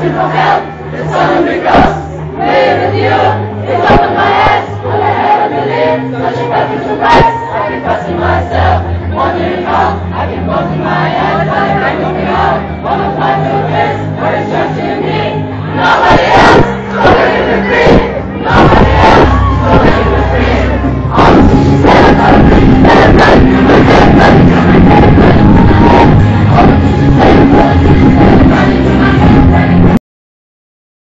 merciful help, the Son of the Cross, pray with you. It's up my eyes, for the heaven to live, such a. I can trust in myself, wandering out, I can walk in my head. I can